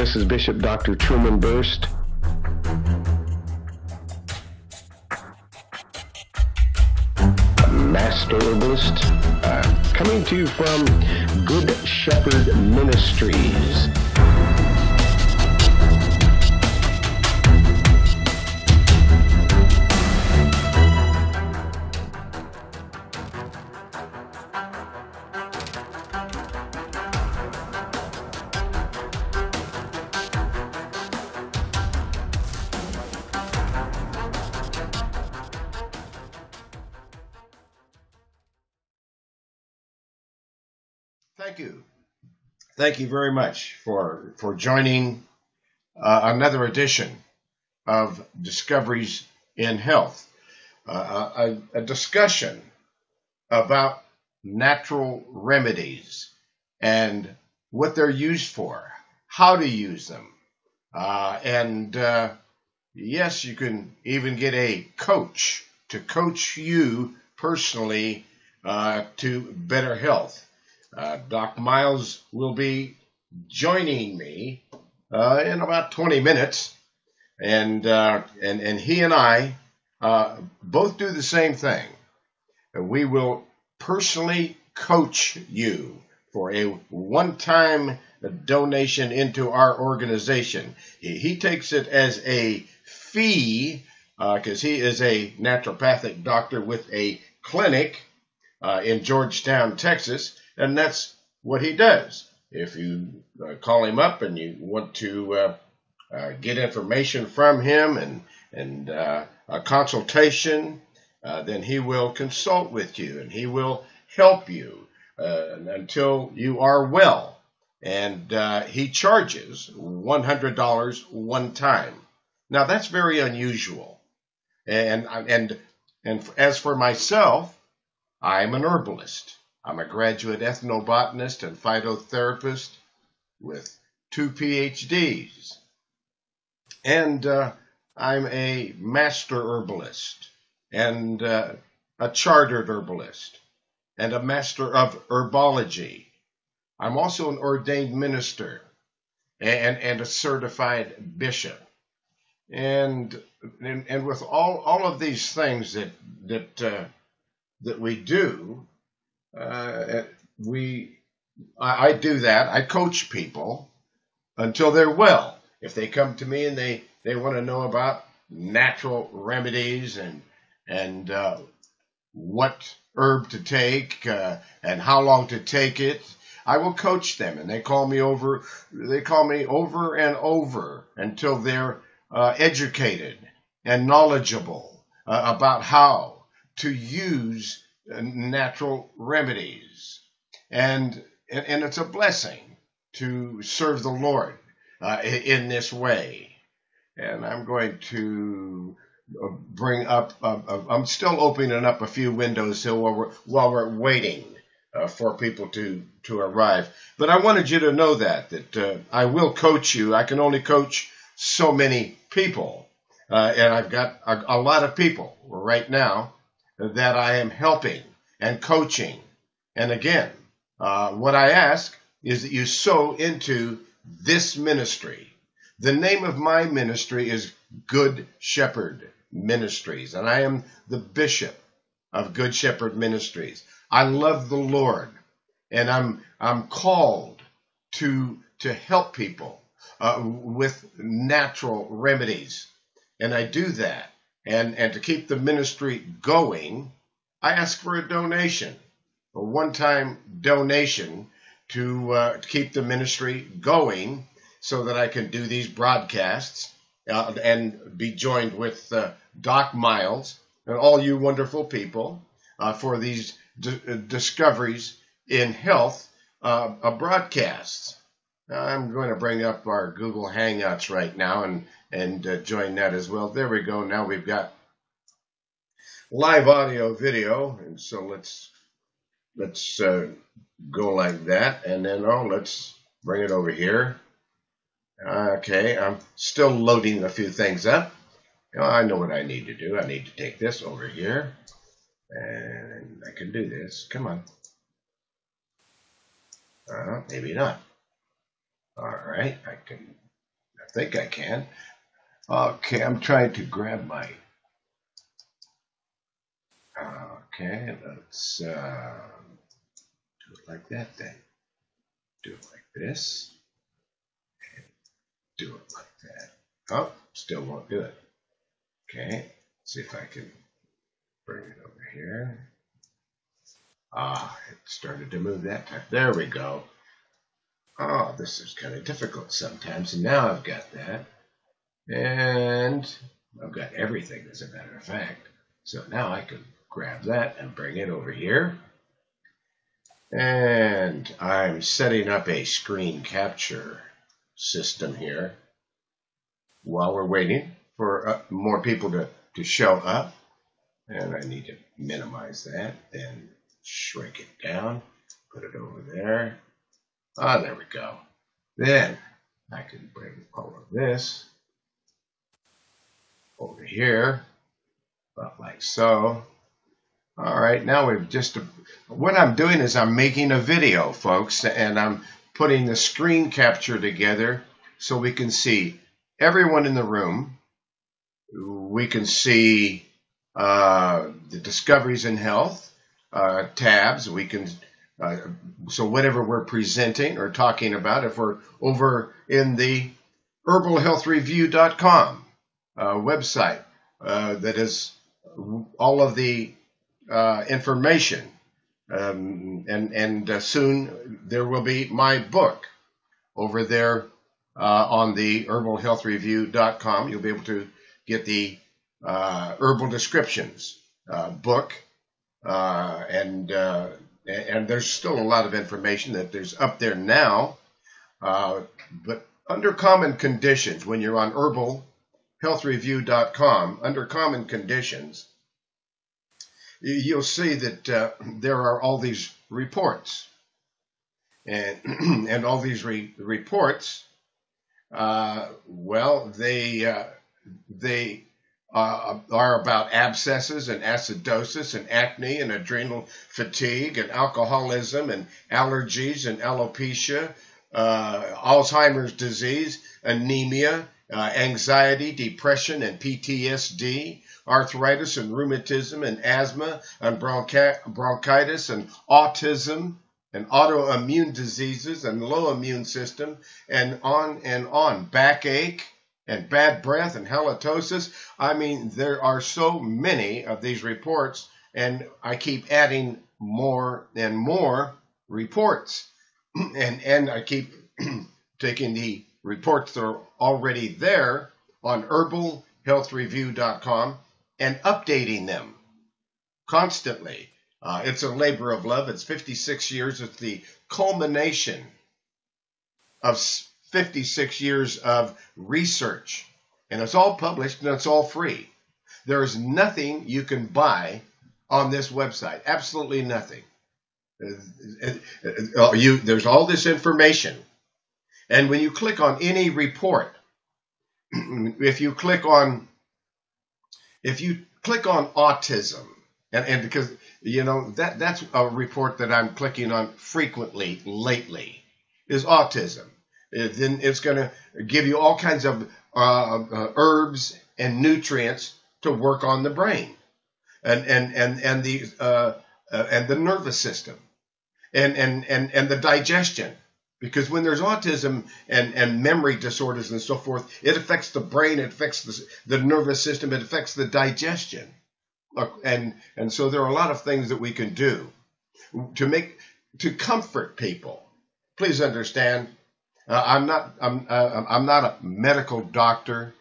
This is Bishop Dr. Truman Berst. A Master Herbalist, uh, coming to you from Good Shepherd Ministries. Thank you very much for for joining uh, another edition of Discoveries in Health, uh, a, a discussion about natural remedies and what they're used for, how to use them, uh, and uh, yes, you can even get a coach to coach you personally uh, to better health. Uh, Doc Miles will be joining me uh, in about 20 minutes, and uh, and and he and I uh, both do the same thing. We will personally coach you for a one-time donation into our organization. He, he takes it as a fee because he is a naturopathic doctor with a clinic uh, in Georgetown, Texas and that's what he does. If you uh, call him up and you want to uh, uh, get information from him and and uh, a consultation, uh, then he will consult with you and he will help you until you are well. And he charges $100 one time. Now that's very unusual. And and and as for myself, I'm an herbalist. I'm a graduate ethnobotanist and phytotherapist with two PhDs. And uh, I'm a master herbalist and uh, a chartered herbalist and a master of herbology. I'm also an ordained minister and, and a certified bishop. And, and, and with all, all of these things that, that, uh, that we do, uh, we I, I, do that. I coach people until they're well. If they come to me and they they want to know about natural remedies and and uh, what herb to take uh, and how long to take it, I will coach them, and they call me over. They call me over and over until they're uh, educated and knowledgeable uh, about how to use natural remedies. And, and it's a blessing to serve the Lord uh, in this way. And I'm going to uh, bring up, uh, uh, I'm still opening up a few windows here while we're, while we're waiting uh, for people to, to arrive. But I wanted you to know that, that uh, I will coach you. I can only coach so many people. and I've got a, a lot of people right now that I am helping and coaching. And again, uh, what I ask is that you sow into this ministry. The name of my ministry is Good Shepherd Ministries, and I am the bishop of Good Shepherd Ministries. I love the Lord, and I'm I'm called to to help people uh, with natural remedies, and I do that and, and to keep the ministry going, I ask for a donation, a one time donation to, uh, to keep the ministry going so that I can do these broadcasts uh, and be joined with uh, Doc Miles and all you wonderful people uh, for these d- discoveries in health uh, I'm going to bring up our Google Hangouts right now and and uh, join that as well. There we go. Now we've got live audio video, and so let's let's uh, go like that, and then oh, let's bring it over here. Okay, I'm still loading a few things up. I know what I need to do. I need to take this over here, and I can do this. Come on. Uh, maybe not. All right, I can I think I can. Okay, I'm trying to grab my. Okay, let's uh, do it like that then. Do it like this. And do it like that. Oh, still won't do it. Okay, see if I can bring it over here. Ah, it started to move that time. There we go. Oh, this is kind of difficult sometimes. And now I've got that. And I've got everything, as a matter of fact. So now I can grab that and bring it over here. And I'm setting up a screen capture system here while we're waiting for uh, more people to, to show up. And I need to minimize that, then shrink it down, put it over there. Ah, there we go. Then I can bring all of this over here, about like so. All right, now we've just, what I'm doing is I'm making a video, folks, and I'm putting the screen capture together so we can see everyone in the room. We can see uh, the discoveries in health uh, tabs. We can uh, so whatever we're presenting or talking about, if we're over in the herbalhealthreview.com uh, website, uh, that is all of the uh, information, um, and and uh, soon there will be my book over there on the herbalhealthreview.com. You'll be able to get the herbal descriptions book and and there's still a lot of information that there's up there now. Uh, but under common conditions, when you're on herbalhealthreview.com, under common conditions, you'll see that uh, there are all these reports. And, and all these re reports, uh, well, they, uh, they uh, are about abscesses and acidosis and acne and adrenal fatigue and alcoholism and allergies and alopecia, uh, Alzheimer's disease, anemia, uh, anxiety, depression, and PTSD, arthritis and rheumatism and asthma and bronchi- bronchitis and autism and autoimmune diseases and low immune system and on and on, backache and bad breath and halitosis. I mean, there are so many of these reports, and I keep adding more and more reports. and, and I keep taking the reports that are already there on herbalhealthreview.com and updating them constantly. Uh, it's a labor of love. It's 56 years. It's the culmination of 56 years of research. And it's all published and it's all free. There is nothing you can buy on this website. Absolutely nothing. Uh, uh, uh, you, there's all this information. And when you click on any report, if you click on if you click on autism, and, and because you know that that's a report that I'm clicking on frequently lately, is autism. Then it's going to give you all kinds of uh, uh, herbs and nutrients to work on the brain and and and and the uh, uh, and the nervous system and and and and the digestion because when there's autism and, and memory disorders and so forth, it affects the brain, it affects the, the nervous system, it affects the digestion. And, and so there are a lot of things that we can do to make, to comfort people. Please understand, uh, I'm not I'm uh, I'm not a medical doctor.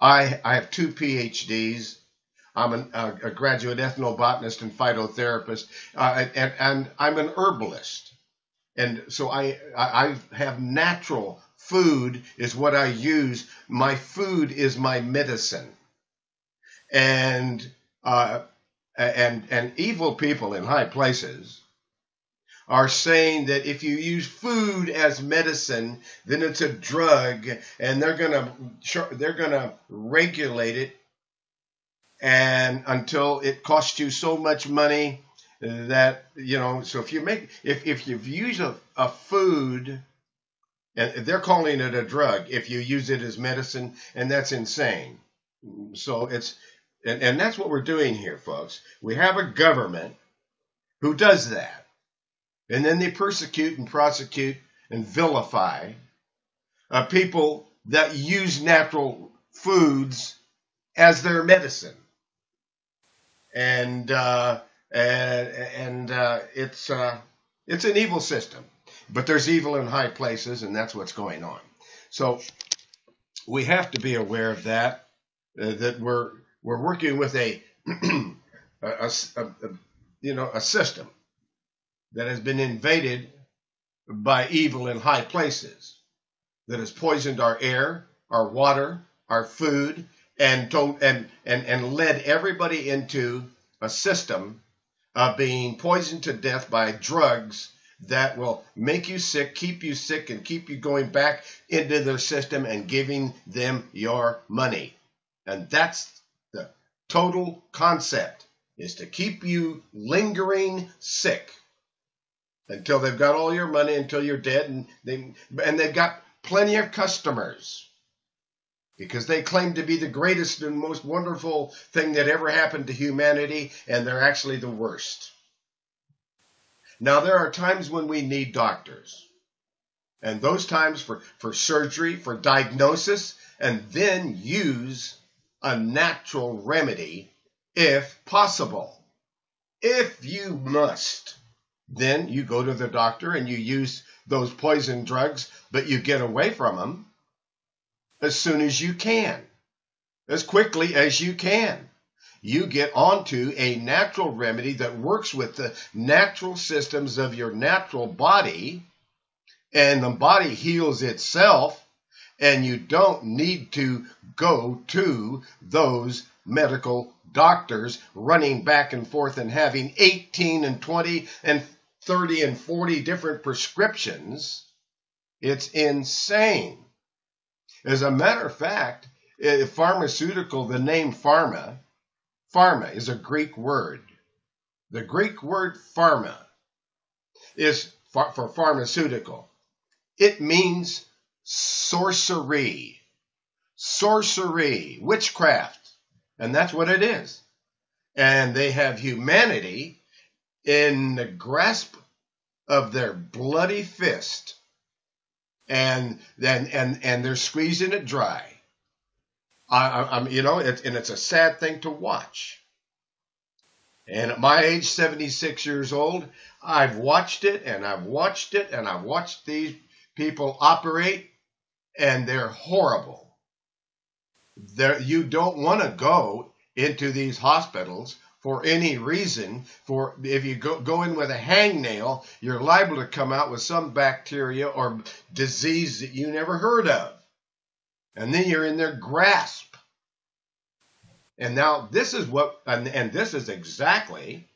I I have two PhDs. I'm an, uh, a graduate ethnobotanist and phytotherapist, uh, and, and I'm an herbalist. And so I I have natural food is what I use. My food is my medicine. And uh, and and evil people in high places are saying that if you use food as medicine, then it's a drug, and they're gonna they're gonna regulate it, and until it costs you so much money that you know. So if you make if if you use a, a food And they're calling it a drug if you use it as medicine, and that's insane. So it's, and, and that's what we're doing here, folks. We have a government who does that. And then they persecute and prosecute and vilify uh, people that use natural foods as their medicine. And, uh, and, and uh, it's, uh, it's an evil system. But there's evil in high places, and that's what's going on. So we have to be aware of that. Uh, that we're we're working with a, a, a, a, you know a system that has been invaded by evil in high places that has poisoned our air, our water, our food, and told and and and led everybody into a system of being poisoned to death by drugs that will make you sick, keep you sick, and keep you going back into their system and giving them your money. And that's the total concept is to keep you lingering sick until they've got all your money until you're dead and they and they've got plenty of customers because they claim to be the greatest and most wonderful thing that ever happened to humanity and they're actually the worst. Now, there are times when we need doctors. And those times for, for surgery, for diagnosis, and then use a natural remedy if possible. If you must, then you go to the doctor and you use those poison drugs, but you get away from them as soon as you can, as quickly as you can. You get onto a natural remedy that works with the natural systems of your natural body, and the body heals itself, and you don't need to go to those medical doctors running back and forth and having 18 and 20 and 30 and 40 different prescriptions. It's insane. As a matter of fact, pharmaceutical, the name pharma, Pharma is a Greek word. The Greek word pharma is for, for pharmaceutical. It means sorcery, sorcery, witchcraft. And that's what it is. And they have humanity in the grasp of their bloody fist. And then and, and they're squeezing it dry. I, am you know, it, and it's a sad thing to watch. And at my age, 76 years old, I've watched it and I've watched it and I've watched these people operate, and they're horrible. They're, you don't want to go into these hospitals for any reason. For if you go, go in with a hangnail, you're liable to come out with some bacteria or disease that you never heard of and then you're in their grasp. And now this is what, and, and this is exactly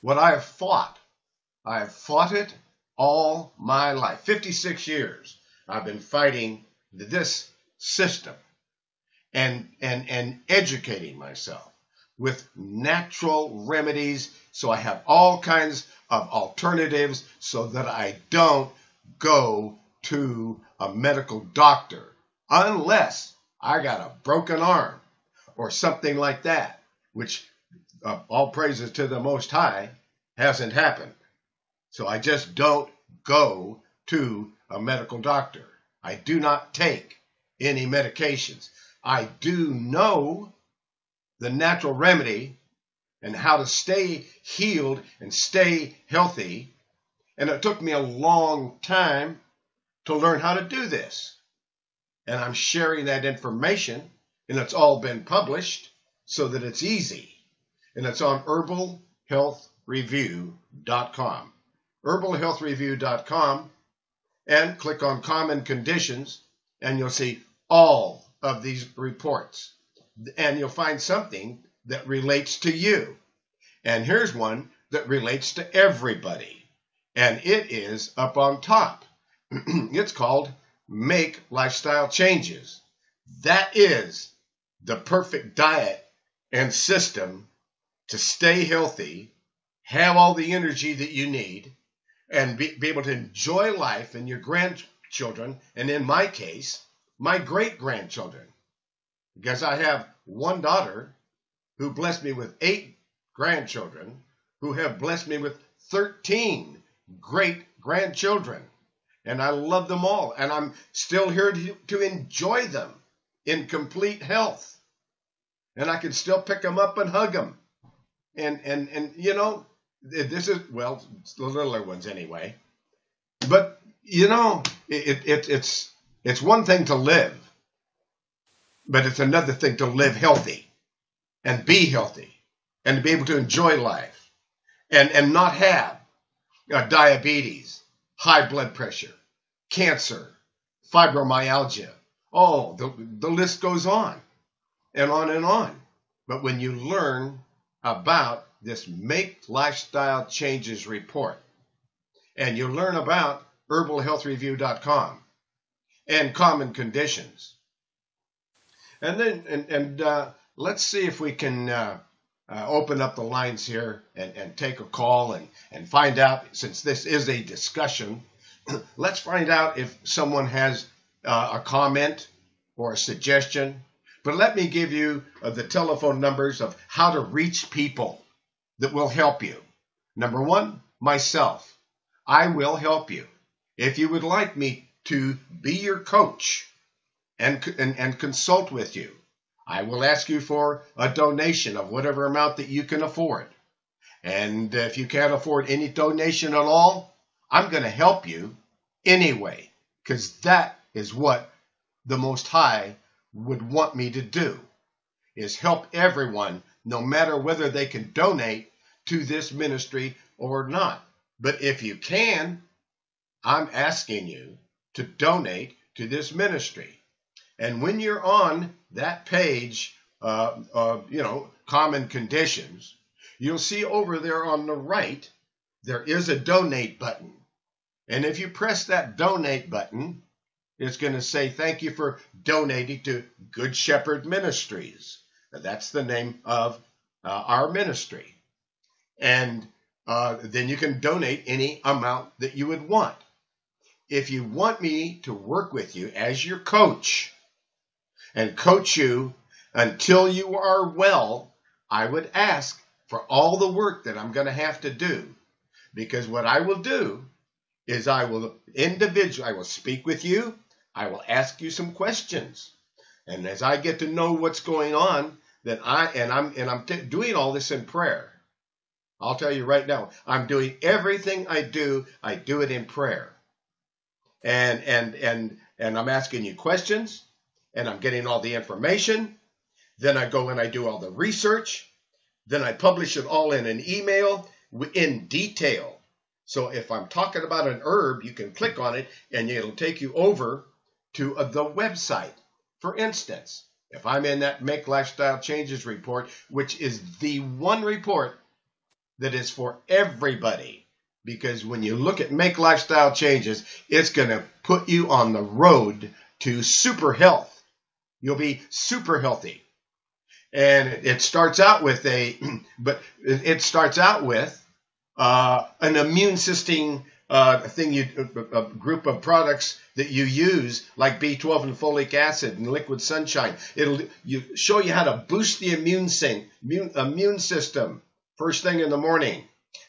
what I have fought. I have fought it all my life. 56 years I've been fighting this system and, and, and educating myself with natural remedies. So I have all kinds of alternatives so that I don't go to a medical doctor unless I got a broken arm or something like that, which uh, all praises to the Most High hasn't happened. So I just don't go to a medical doctor. I do not take any medications. I do know the natural remedy and how to stay healed and stay healthy. And it took me a long time to learn how to do this. And I'm sharing that information, and it's all been published so that it's easy. And it's on herbalhealthreview.com. herbalhealthreview.com and click on common conditions, and you'll see all of these reports. And you'll find something that relates to you. And here's one that relates to everybody. And it is up on top. it's called Make Lifestyle Changes. That is the perfect diet and system to stay healthy, have all the energy that you need, and be, be able to enjoy life and your grandchildren, and in my case, my great grandchildren. Because I have one daughter who blessed me with eight grandchildren, who have blessed me with 13 great grandchildren. And I love them all. And I'm still here to, enjoy them in complete health. And I can still pick them up and hug them. And, and, and you know, this is, well, the littler ones anyway. But, you know, it, it, it's, it's one thing to live, but it's another thing to live healthy and be healthy and to be able to enjoy life and, and not have uh, diabetes, high blood pressure, cancer, fibromyalgia. Oh, the, the list goes on and on and on. But when you learn about this Make Lifestyle Changes report and you learn about herbalhealthreview.com and common conditions, and then and, and uh, let's see if we can uh, uh, open up the lines here and, and take a call and, and find out, since this is a discussion, let's find out if someone has uh, a comment or a suggestion. But let me give you uh, the telephone numbers of how to reach people that will help you. Number one, myself. I will help you. If you would like me to be your coach and, and, and consult with you, I will ask you for a donation of whatever amount that you can afford. And if you can't afford any donation at all, I'm going to help you anyway, because that is what the Most High would want me to do, is help everyone, no matter whether they can donate to this ministry or not. But if you can, I'm asking you to donate to this ministry. And when you're on that page, uh, uh, you know, common conditions, you'll see over there on the right, there is a donate button. And if you press that donate button, it's going to say thank you for donating to Good Shepherd Ministries. That's the name of uh, our ministry. And uh, then you can donate any amount that you would want. If you want me to work with you as your coach, and coach you until you are well, I would ask for all the work that I'm going to have to do. Because what I will do is I will individually, I will speak with you, I will ask you some questions. And as I get to know what's going on, then I and I'm and I'm t- doing all this in prayer. I'll tell you right now, I'm doing everything I do, I do it in prayer. And and and and I'm asking you questions and I'm getting all the information. Then I go and I do all the research. Then I publish it all in an email in detail. So if I'm talking about an herb, you can click on it and it'll take you over to uh, the website. For instance, if I'm in that Make Lifestyle Changes report, which is the one report that is for everybody, because when you look at Make Lifestyle Changes, it's going to put you on the road to super health. You'll be super healthy. And it starts out with a, but it starts out with uh, an immune system uh, thing, you, a, group of products that you use, like B12 and folic acid and liquid sunshine. It'll you, show you how to boost the immune, immune, immune system first thing in the morning.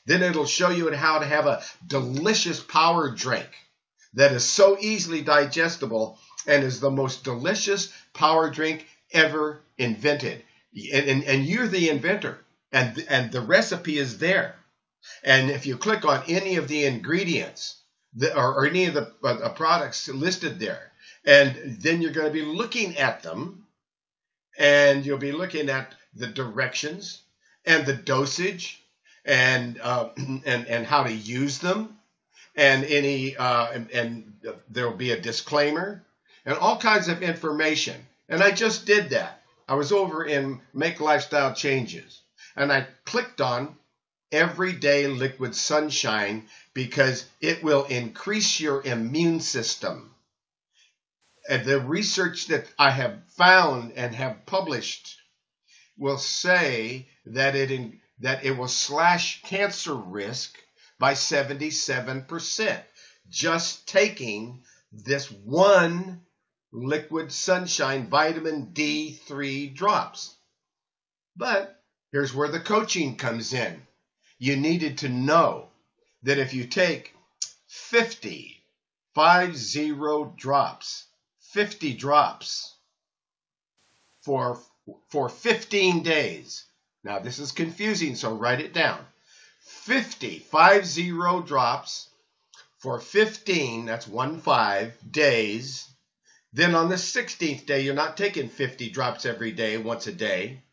Then it'll show you how to have a delicious power drink that is so easily digestible and is the most delicious power drink ever invented. And, and, and you're the inventor, and, and the recipe is there. And if you click on any of the ingredients that, or, or any of the uh, products listed there, and then you're going to be looking at them, and you'll be looking at the directions and the dosage, and uh, and and how to use them, and any uh, and, and there will be a disclaimer and all kinds of information. And I just did that. I was over in Make Lifestyle Changes and I clicked on Everyday Liquid Sunshine because it will increase your immune system. And the research that I have found and have published will say that it in, that it will slash cancer risk by 77%. Just taking this one liquid sunshine vitamin D3 drops. But here's where the coaching comes in. You needed to know that if you take 50, 50 drops, 50 drops for, for 15 days. Now this is confusing, so write it down. 50, 50 drops for 15, that's 1 5 days. Then on the 16th day, you're not taking 50 drops every day, once a day.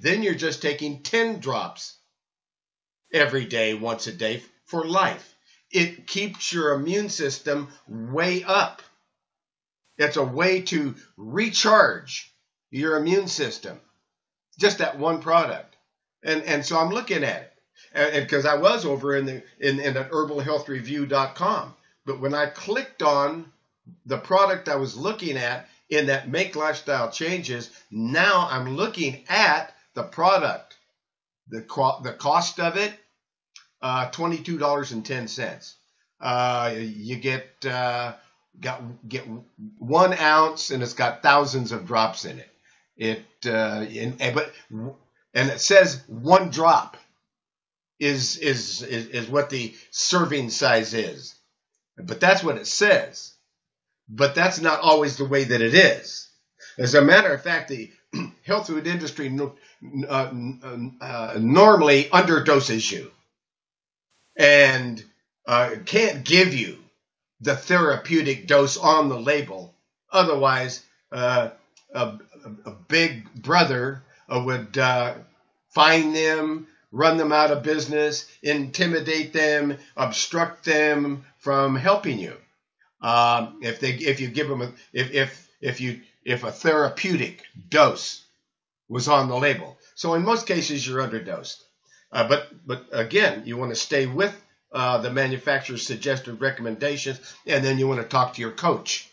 Then you're just taking 10 drops every day, once a day for life. It keeps your immune system way up. It's a way to recharge your immune system. Just that one product. And, and so I'm looking at it. And because I was over in the in, in at herbalhealthreview.com. But when I clicked on the product I was looking at in that make lifestyle changes, now I'm looking at the product, the the cost of it, uh, twenty-two dollars and ten cents. Uh, you get uh, got get one ounce, and it's got thousands of drops in it. It uh, and, and but and it says one drop is, is is is what the serving size is, but that's what it says. But that's not always the way that it is. As a matter of fact, the health food industry uh, uh, normally underdoses you and uh, can't give you the therapeutic dose on the label. Otherwise, uh, a, a, big brother uh, would uh, find them, run them out of business, intimidate them, obstruct them from helping you. Um, if they, if you give them, a, if if if you if a therapeutic dose was on the label. So in most cases, you're underdosed. Uh, but but again, you want to stay with uh, the manufacturer's suggested recommendations, and then you want to talk to your coach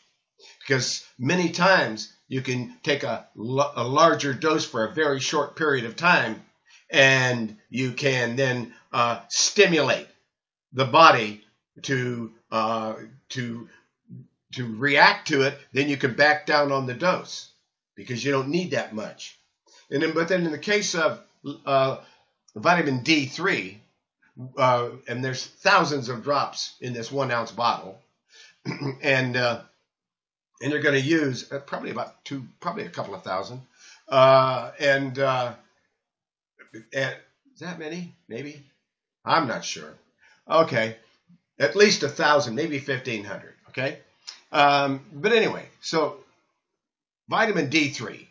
because many times you can take a, a larger dose for a very short period of time, and you can then uh, stimulate the body to uh, to to react to it. Then you can back down on the dose because you don't need that much. And then, but then in the case of uh, vitamin D3, uh, and there's thousands of drops in this one ounce bottle, and uh, and you're going to use uh, probably about two, probably a couple of thousand, uh, and, uh, and is that many? Maybe I'm not sure. Okay, at least a thousand, maybe fifteen hundred. Okay, um, but anyway, so vitamin D3,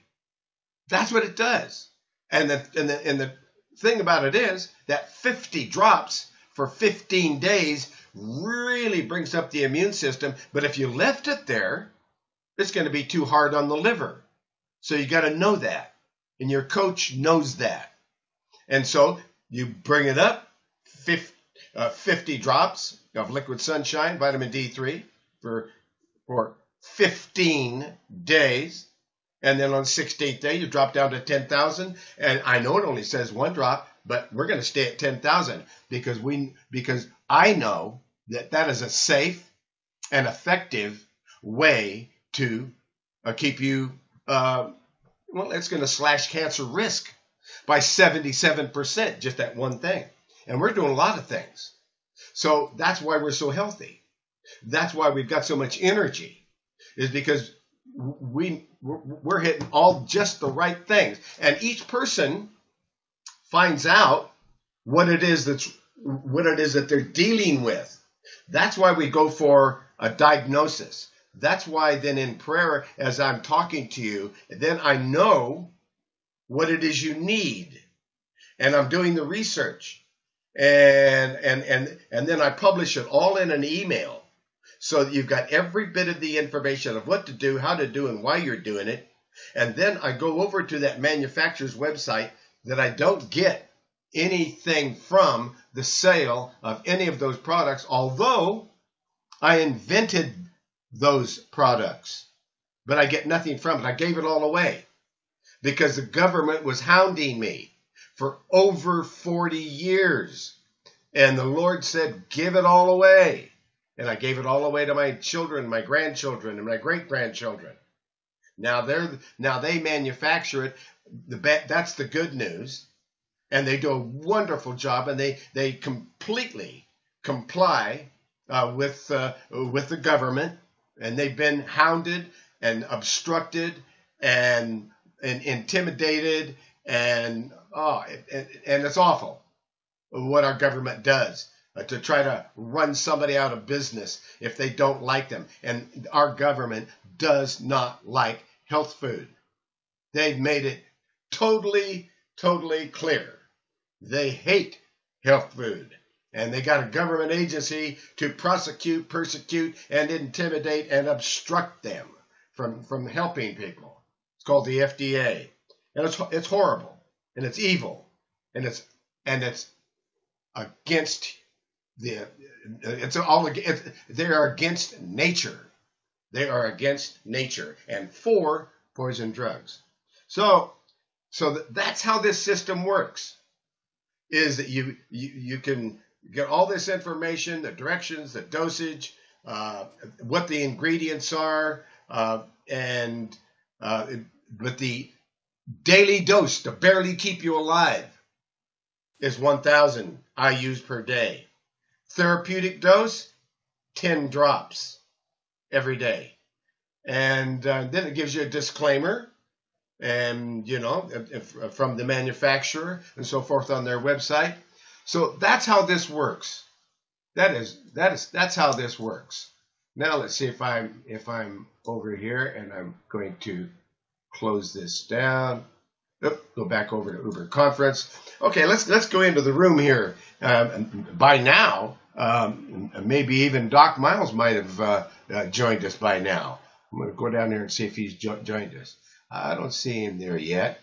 that's what it does, and the and the and the thing about it is that 50 drops for 15 days really brings up the immune system. But if you left it there, it's going to be too hard on the liver. So you got to know that. And your coach knows that. And so you bring it up 50, uh, 50 drops of liquid sunshine, vitamin D3 for, for 15 days. And then on the 16th day, you drop down to 10,000. And I know it only says one drop, but we're going to stay at 10,000 because we because I know that that is a safe and effective way to uh, keep you uh, well it's going to slash cancer risk by 77% just that one thing and we're doing a lot of things so that's why we're so healthy that's why we've got so much energy is because we we're hitting all just the right things and each person finds out what it is that's what it is that they're dealing with. That's why we go for a diagnosis. That's why then in prayer, as I'm talking to you, then I know what it is you need. And I'm doing the research. And and and and then I publish it all in an email. So that you've got every bit of the information of what to do, how to do, and why you're doing it. And then I go over to that manufacturer's website that I don't get anything from the sale of any of those products, although I invented those products. But I get nothing from it. I gave it all away because the government was hounding me for over 40 years. And the Lord said, Give it all away. And I gave it all away to my children, my grandchildren, and my great grandchildren. Now they're now they manufacture it. The that's the good news, and they do a wonderful job, and they they completely comply uh, with uh, with the government, and they've been hounded and obstructed and and intimidated and oh and, and it's awful what our government does uh, to try to run somebody out of business if they don't like them. And our government does not like health food. They've made it totally totally clear. They hate health food. And they got a government agency to prosecute, persecute, and intimidate and obstruct them from, from helping people. It's called the FDA. And it's, it's horrible and it's evil and it's and it's against the it's all it's, they are against nature. They are against nature and for poison drugs. So so that's how this system works. Is that you you, you can get all this information, the directions, the dosage, uh, what the ingredients are, uh, and uh, but the daily dose to barely keep you alive is 1,000 IU's per day. Therapeutic dose, 10 drops every day. And uh, then it gives you a disclaimer and you know if, if, from the manufacturer and so forth on their website so that's how this works. That is that is that's how this works. Now let's see if I'm if I'm over here and I'm going to close this down. Oop, go back over to Uber conference. Okay, let's let's go into the room here. Um, by now, um, maybe even Doc Miles might have uh, uh, joined us by now. I'm going to go down there and see if he's jo joined us. I don't see him there yet.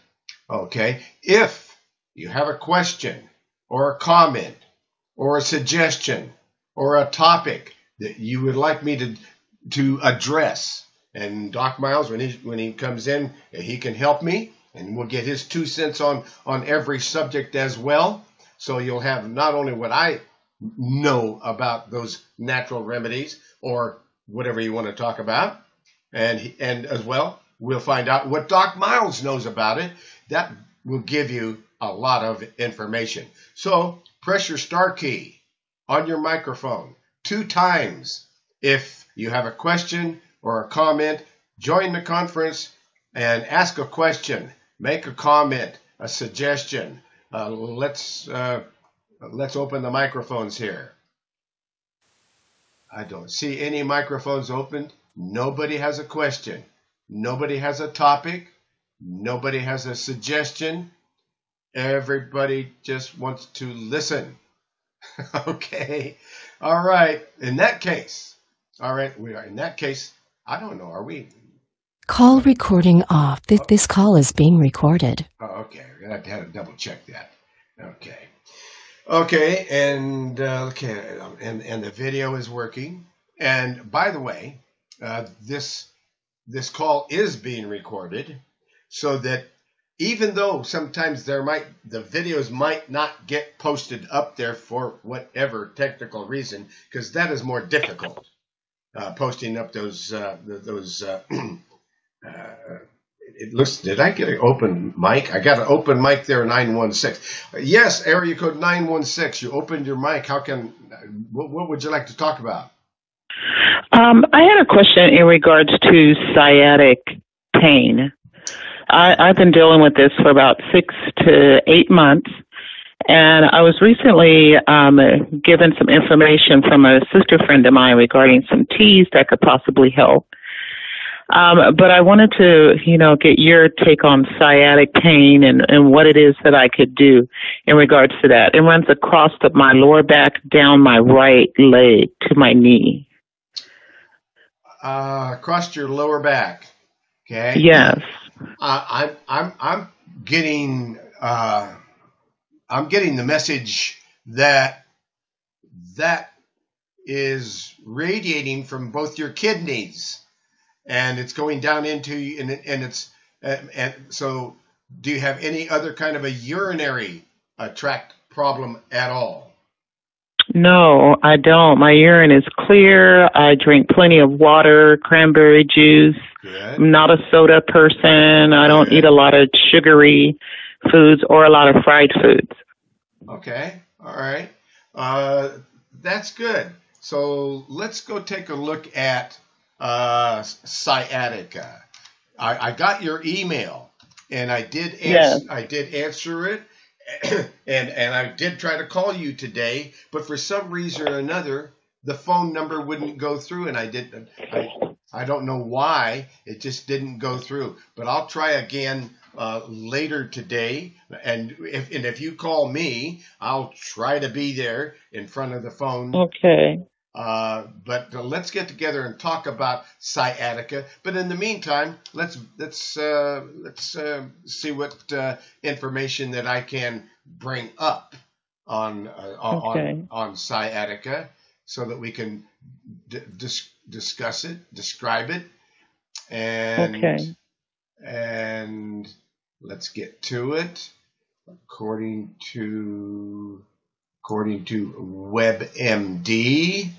Okay, if you have a question or a comment or a suggestion or a topic that you would like me to to address. And Doc Miles, when he when he comes in, he can help me, and we'll get his two cents on on every subject as well. So you'll have not only what I know about those natural remedies or whatever you want to talk about, and and as well we'll find out what Doc Miles knows about it. That will give you a lot of information. So press your star key on your microphone two times. If you have a question or a comment, join the conference and ask a question, make a comment, a suggestion. Uh, let's uh, let's open the microphones here. I don't see any microphones opened. Nobody has a question. Nobody has a topic. Nobody has a suggestion. Everybody just wants to listen. okay. All right. In that case, all right, we are in that case, I don't know, are we? Call recording off. This, oh. this call is being recorded. Oh, okay. I have to double check that. Okay. Okay, and uh, okay, and and the video is working. And by the way, uh, this this call is being recorded so that even though sometimes there might the videos might not get posted up there for whatever technical reason because that is more difficult posting up those uh, those uh, uh, it looks did i get an open mic? I got an open mic there 916 yes area code 916 you opened your mic. How can what, what would you like to talk about? Um, i had a question in regards to sciatic pain. I, I've been dealing with this for about six to eight months. And I was recently um, given some information from a sister friend of mine regarding some teas that could possibly help. Um, but I wanted to, you know, get your take on sciatic pain and, and what it is that I could do in regards to that. It runs across the, my lower back, down my right leg to my knee. Uh, across your lower back. Okay. Yes. I'm I'm I'm getting uh, I'm getting the message that that is radiating from both your kidneys, and it's going down into and, and it's uh, and so do you have any other kind of a urinary uh, tract problem at all? No, I don't. My urine is clear. I drink plenty of water, cranberry juice. Good. I'm not a soda person. I don't eat a lot of sugary foods or a lot of fried foods. Okay. All right. Uh, that's good. So let's go take a look at uh, sciatica. I, I got your email, and I did answer. Yes. I did answer it, and and I did try to call you today, but for some reason or another, the phone number wouldn't go through, and I didn't. I I don't know why it just didn't go through, but I'll try again uh, later today. And if and if you call me, I'll try to be there in front of the phone. Okay. Uh, but uh, let's get together and talk about sciatica. But in the meantime, let's let's uh, let's uh, see what uh, information that I can bring up on uh, on, Okay. on on sciatica, so that we can dis- discuss it, describe it, and Okay. And let's get to it. According to according to WebMD.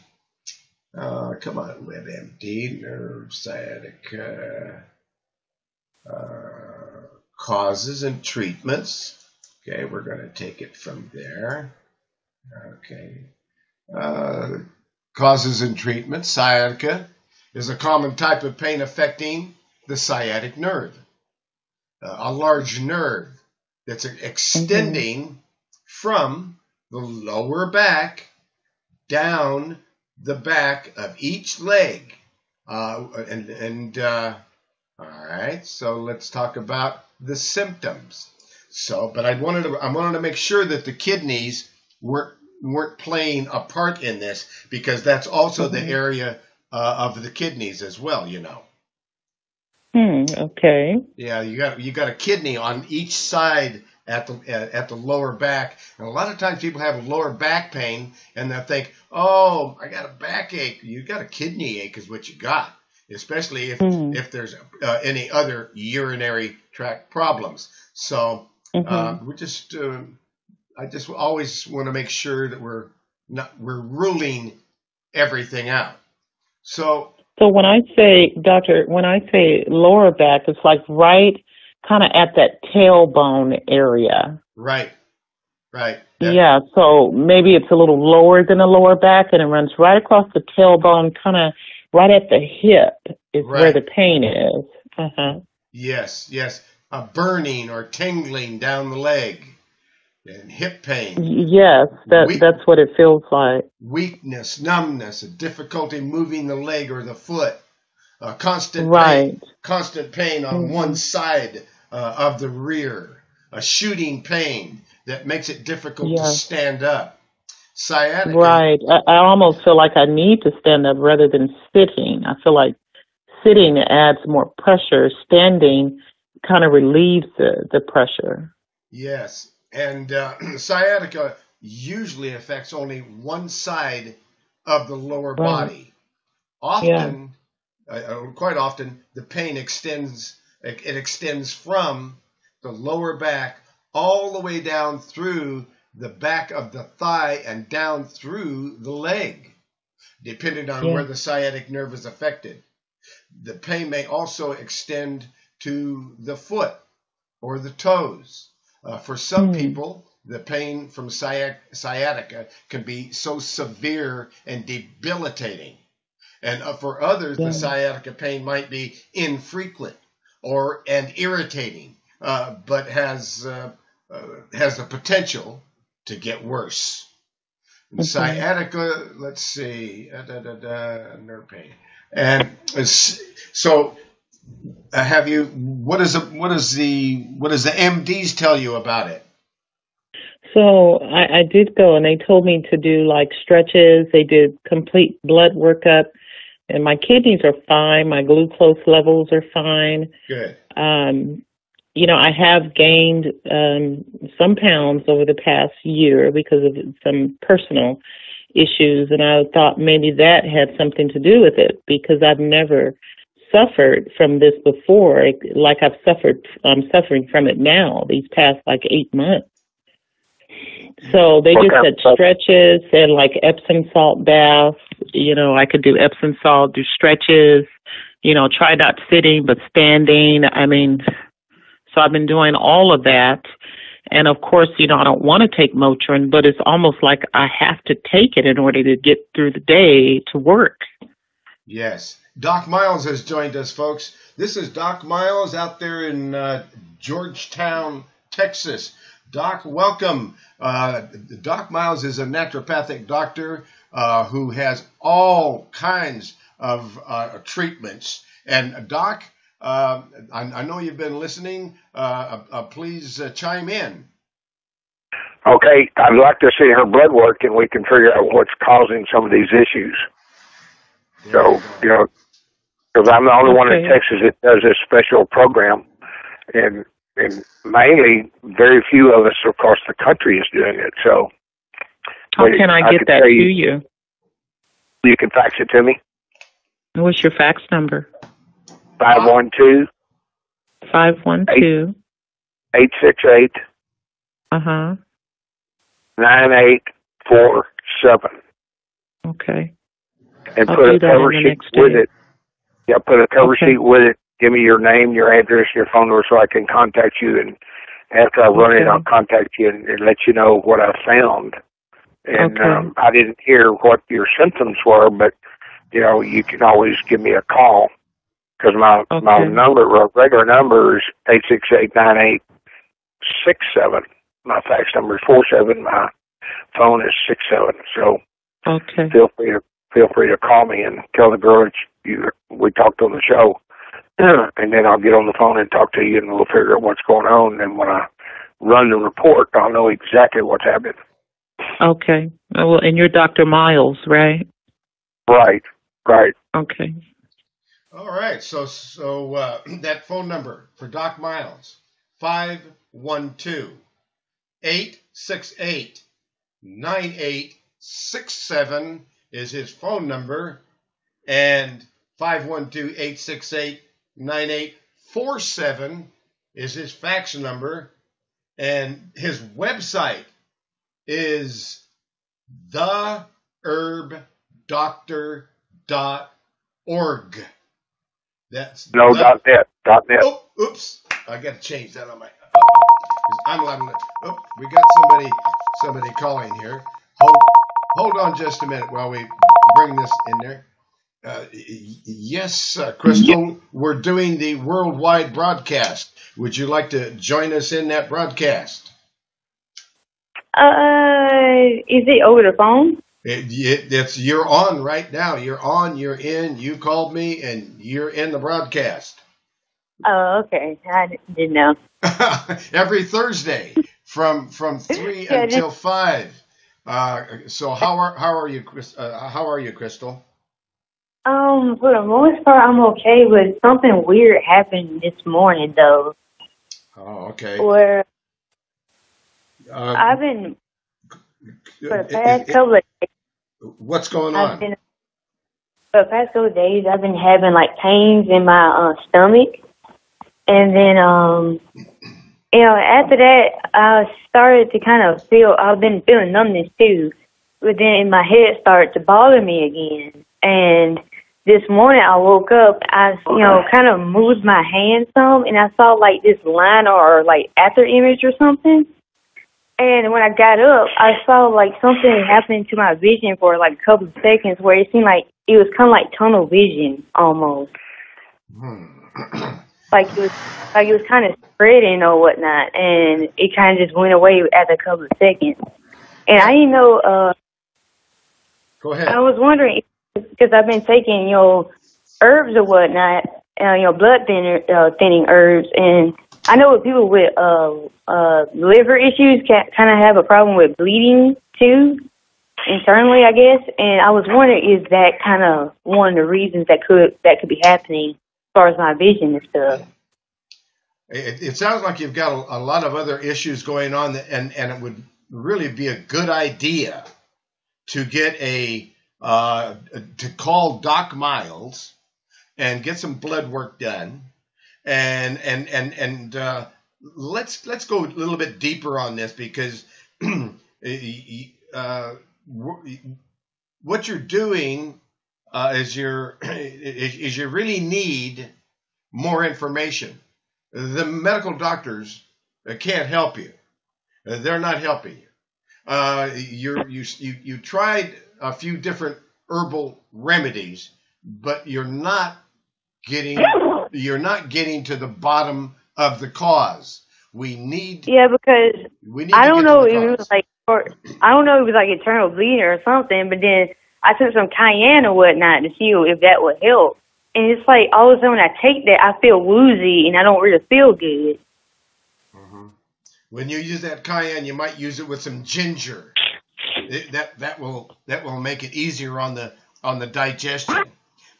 Uh, come on, WebMD, nerve sciatica, uh, causes and treatments. Okay, we're going to take it from there. Okay. Uh, causes and treatments. Sciatica is a common type of pain affecting the sciatic nerve, uh, a large nerve that's extending from the lower back down the back of each leg. Uh, and and uh, all right, so let's talk about the symptoms. So, but I wanted to I wanted to make sure that the kidneys weren't weren't playing a part in this because that's also the Mhm. area uh, of the kidneys as well. You know. Hmm. Okay. Yeah, you got you got a kidney on each side at the at, at the lower back, and a lot of times people have lower back pain, and they'll think, "Oh, I got a backache." You got a kidney ache, is what you got, especially if Hmm. if there's uh, any other urinary tract problems. So Mhm. uh, we just uh, I just always want to make sure that we're not we're ruling everything out. So So when I say, doctor, when I say lower back, it's like right kind of at that tailbone area. right, right, Yeah, so maybe it's a little lower than the lower back and it runs right across the tailbone, kind of right at the hip is where the pain is. Uh-huh. Yes, yes. A burning or tingling down the leg and hip pain, Yes, that We- that's what it feels like. weakness, numbness, a difficulty moving the leg or the foot, uh, constant pain, Right. constant pain on Mhm. one side uh, of the rear, a shooting pain that makes it difficult to Yes. stand up. Sciatica, Right. I, I almost feel like I need to stand up rather than sitting. I feel like sitting adds more pressure. Standing kind of relieves the, the pressure. Yes, and uh, sciatica usually affects only one side of the lower body. Often, uh, uh, quite often, the pain extends. It, it extends from the lower back all the way down through the back of the thigh and down through the leg, depending on Yeah. where the sciatic nerve is affected. The pain may also extend to the foot or the toes. Uh, for some Hmm. people, the pain from sciat- sciatica can be so severe and debilitating. And uh, for others, Yeah. the sciatica pain might be infrequent or and irritating, uh, but has uh, uh, has the potential to get worse. Mhm. Sciatica, let's see, da, da, da, nerve pain, and uh, so uh, have you? What is the what is the what does the MDs tell you about it? So I, I did go and they told me to do like stretches. They did complete blood workup and my kidneys are fine. My glucose levels are fine. Good. Um, you know, I have gained um, some pounds over the past year because of some personal issues, and I thought maybe that had something to do with it because I've never suffered from this before, like I've suffered. I'm suffering from it now these past like eight months. So they What just kind said stretches and like Epsom salt baths. You know, I could do Epsom salt, do stretches. You know, try not sitting but standing. I mean, so I've been doing all of that. And of course, you know, I don't want to take Motrin, but it's almost like I have to take it in order to get through the day to work. Yes. Doc Miles has joined us, folks. This is Doc Miles out there in uh, Georgetown, Texas. Doc, welcome. Uh, Doc Miles is a naturopathic doctor uh, who has all kinds of uh, treatments. And Doc, uh, I, I know you've been listening. Uh, uh, please uh, chime in. Okay, I'd like to see her blood work, and we can figure out what's causing some of these issues. So, you know, because I'm the only one in Texas that does this special program, and and mainly very few of us across the country is doing it. So, How can I I get that to you- you? you can fax it to me What's your fax number? five one two Five one two. eight six eight Uh huh. nine eight four seven, Okay. and I'll put a cover sheet with it. Yeah, put a cover Okay. sheet with it. Give me your name, your address, your phone number, so I can contact you. And after I run it, I'll contact you and, and let you know what I found. And Okay. um, I didn't hear what your symptoms were, but you know, you can always give me a call because my my number, regular number is eight six eight nine eight six seven. My fax number is four seven. My phone is six seven. So Okay. feel free to feel free to call me and tell the girl you we talked on the show, and then I'll get on the phone and talk to you, and we'll figure out what's going on. And when I run the report, I'll know exactly what's happening. Okay. Well, and you're Dr. Miles, right? Right, right. Okay. All right, so so uh, that phone number for Doc Miles 512 868 9867 is his phone number and 512 868 9847 is his fax number and his website is theherbdoctor.org. That's No the- dot net, dot net. Oh, oops! I got to change that on my. I'm liable to. Oh, we got somebody, somebody calling here. Hold, hold on just a minute while we bring this in there. Uh, y- y- yes, uh, Crystal, we're doing the worldwide broadcast. Would you like to join us in that broadcast? Uh, is it over the phone? It, it, it's you're on right now. You're on. You're in. You called me, and you're in the broadcast. Oh, okay. I didn't know. every Thursday from from three Yeah, until five. Uh, so how are how are you, Chris? Uh, how are you, Crystal? Um, for the most part, I'm okay, but something weird happened this morning, though, Oh, okay. where Uh, I've been, for the it- past it- couple of days, what's going I've on? been, for the past couple of days, I've been having, like, pains in my uh, stomach. And then, um, you know, after that, I started to kind of feel, I've been feeling numbness, too. But then my head started to bother me again. And this morning I woke up, I, you know, kind of moved my hand some, and I saw like this line or like after image or something. And when I got up, I saw like something happening to my vision for like a couple of seconds, where it seemed like it was kind of like tunnel vision almost, Hmm. like it was like it was kind of spreading or whatnot, and it kind of just went away after a couple of seconds. And I didn't know. uh Go ahead. I was wondering because I've been taking, your herbs or whatnot, uh, you know, blood thinner, uh, thinning herbs, and I know with people with uh, uh, liver issues kind of have a problem with bleeding too, internally, I guess. And I was wondering, is that kind of one of the reasons that could that could be happening as far as my vision and stuff? It, it sounds like you've got a, a lot of other issues going on, and and it would really be a good idea to get a uh, to call Doc Miles and get some blood work done, and and and and uh, let's let's go a little bit deeper on this because uh, what you're doing uh, is you're is, you really need more information. The medical doctors can't help you. They're not helping you. Uh, you you you tried a few different herbal remedies, but you're not getting you're not getting to the bottom of the cause. We need yeah because we need I don't know if it was like or I don't know if it was like internal bleeding or something, but then I took some cayenne or whatnot to see if that would help. And it's like all of a sudden when I take that, I feel woozy and I don't really feel good. Mm-hmm. When you use that cayenne, you might use it with some ginger. It, that that will that will make it easier on the on the digestion.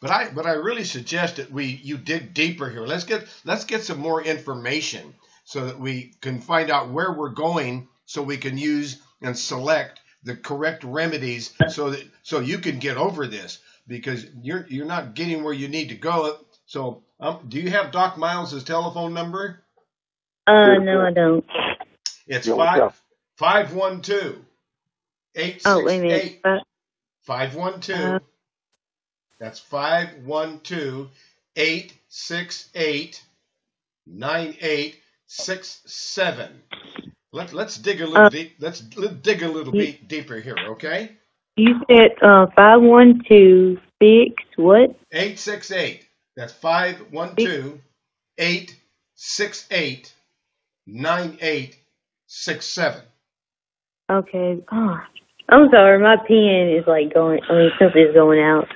But I but I really suggest that we you dig deeper here. Let's get let's get some more information so that we can find out where we're going so we can use and select the correct remedies so that so you can get over this because you're you're not getting where you need to go. So, um, do you have Doc Miles' telephone number? Uh, no, I don't. It's five five one two eight oh, wait a minute. five one two. Uh, that's five one two eight six eight nine eight six seven. Let, let's dig a little uh, deep. Let's, let's dig a little you, bit deeper here, okay? You said uh, five one two six what? Eight six eight. That's five one two eight six eight nine eight six seven. Okay. Oh, I'm sorry. My pen is like going. I mean, something is going out.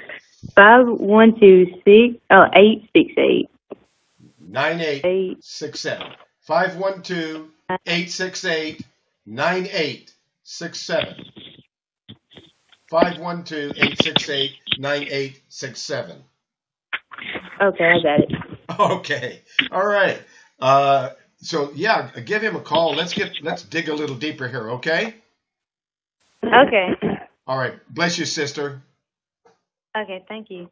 Five one two six. Oh, eight six eight. Nine eight, eight. six seven. Five one two 868 9867. 512 868 9867. Okay, I got it. Okay. All right. Uh, so yeah, give him a call. Let's get let's dig a little deeper here, okay? Okay. All right. Bless you, sister. Okay, thank you.